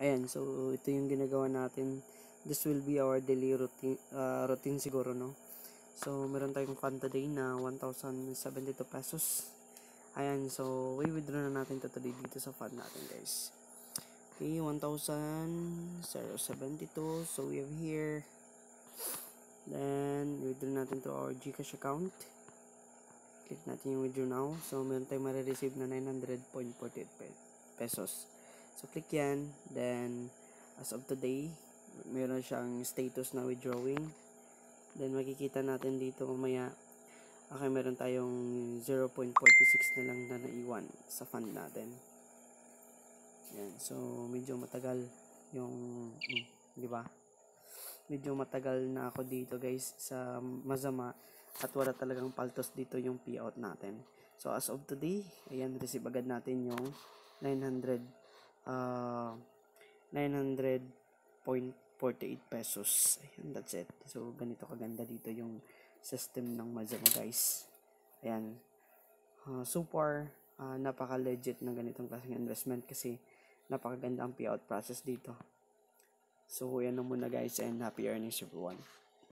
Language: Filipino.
Ayan, so ito yung ginagawa natin. This will be our daily routine, uh, routine siguro, no? So, meron tayong fund today na 1,072 pesos. Ayan, so, we-withdraw na natin to today dito sa fund natin, guys. Okay, 1,072. So, we have here. Then, withdraw natin to our Gcash account. Click natin yung withdraw now. So, meron tayong marireceive na 900.48 pe- pesos. So, click yan. Then, as of today, meron siyang status na withdrawing. Then, makikita natin dito mamaya, okay, meron tayong 0.46 na lang na naiwan sa fund natin. Yan. So, medyo matagal yung, mm, di ba? Medyo matagal na ako dito guys sa Mazama at wala talagang paltos dito yung payout natin. So, as of today, ayan, receive agad natin yung 900 uh, 900.48 pesos. Ayan, that's it. So, ganito kaganda dito yung system ng Mazama guys. Ayan. Uh, so far, uh, napaka-legit ng ganitong klaseng investment kasi napakaganda ang payout process dito. So, yan na muna guys and happy earnings everyone.